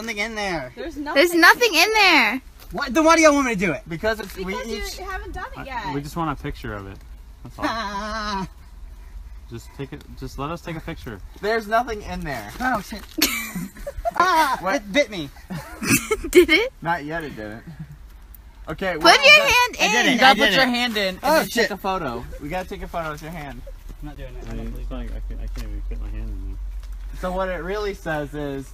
Something in there. There's nothing. There's nothing in there. What? Then why do y'all want me to do it? Because it's we Because each. haven't done it yet. We just want a picture of it. That's all. Just take it. Just let us take a picture. There's nothing in there. Oh shit! ah! What? It bit me. Did it? Not yet. It didn't. Okay. Put well, your you hand I did in. it. gotta did put your hand in Oh, then shit. take a photo. We gotta take a photo with your hand. I'm not doing I mean, it's like I can't, I can't even fit my hand in there. So what it really says is.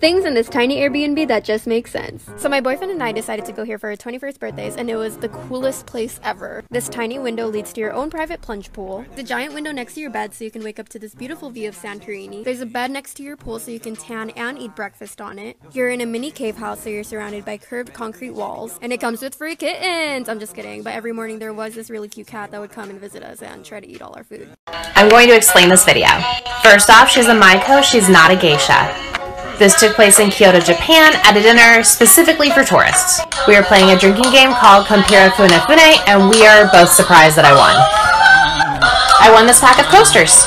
Things in this tiny Airbnb that just make sense. So my boyfriend and I decided to go here for our 21st birthdays and it was the coolest place ever. This tiny window leads to your own private plunge pool. The giant window next to your bed so you can wake up to this beautiful view of Santorini. There's a bed next to your pool so you can tan and eat breakfast on it. You're in a mini cave house so you're surrounded by curved concrete walls and it comes with free kittens. I'm just kidding, but every morning there was this really cute cat that would come and visit us and try to eat all our food. I'm going to explain this video. First off, she's a Maiko, she's not a geisha. This took place in Kyoto, Japan at a dinner specifically for tourists. We are playing a drinking game called Kompira Funefune, and we are both surprised that I won. I won this pack of coasters.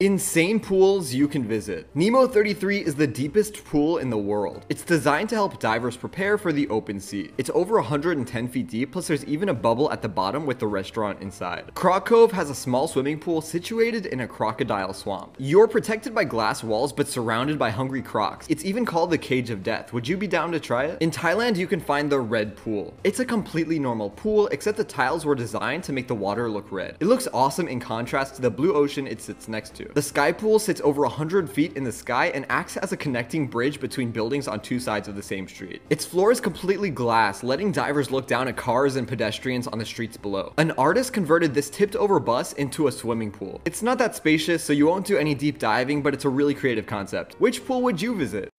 Insane pools you can visit. Nemo 33 is the deepest pool in the world. It's designed to help divers prepare for the open sea. It's over 110 feet deep, plus there's even a bubble at the bottom with the restaurant inside. Croc Cove has a small swimming pool situated in a crocodile swamp. You're protected by glass walls but surrounded by hungry crocs. It's even called the Cage of Death. Would you be down to try it? In Thailand, you can find the Red Pool. It's a completely normal pool, except the tiles were designed to make the water look red. It looks awesome in contrast to the blue ocean it sits next The Sky Pool sits over 100 feet in the sky and acts as a connecting bridge between buildings on two sides of the same street. Its floor is completely glass, letting divers look down at cars and pedestrians on the streets below. An artist converted this tipped over bus into a swimming pool. It's not that spacious, so you won't do any deep diving, but it's a really creative concept. Which pool would you visit?